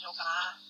しよ。